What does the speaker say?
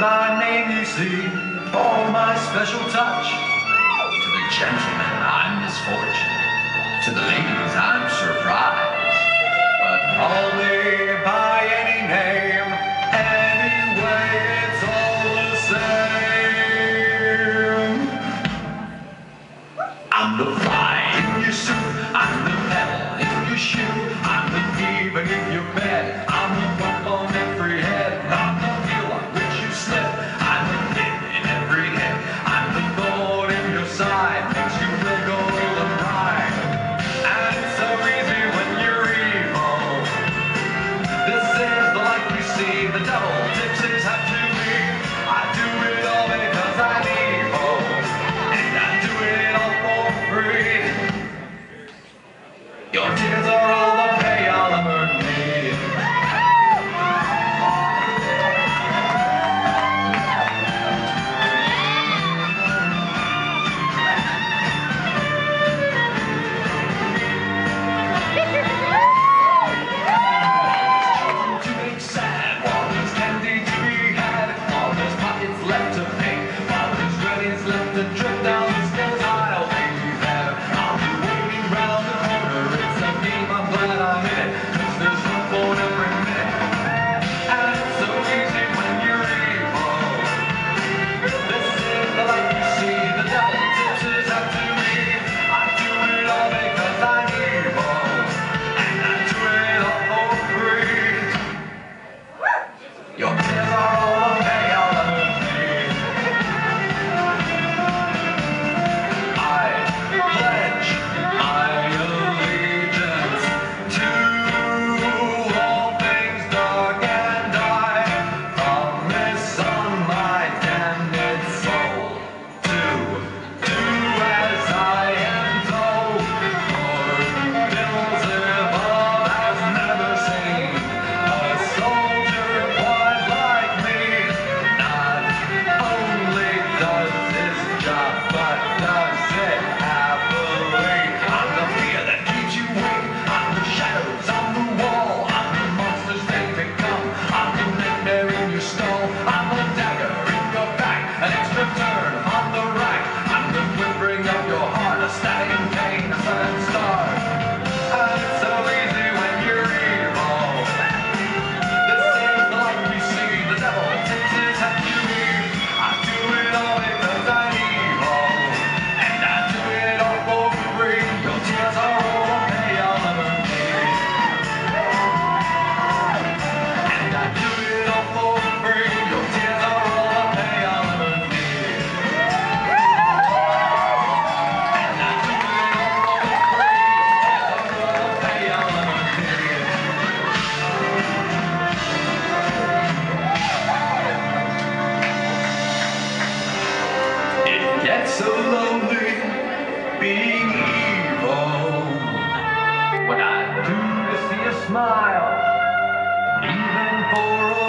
my name you see, all my special touch to the gentleman. so lonely being evil. What I do to see a smile, even for a